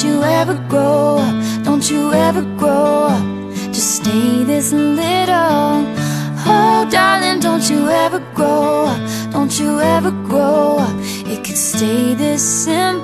don't you ever grow up, don't you ever grow up. Just stay this little. Oh darling, don't you ever grow up, don't you ever grow up. It could stay this simple.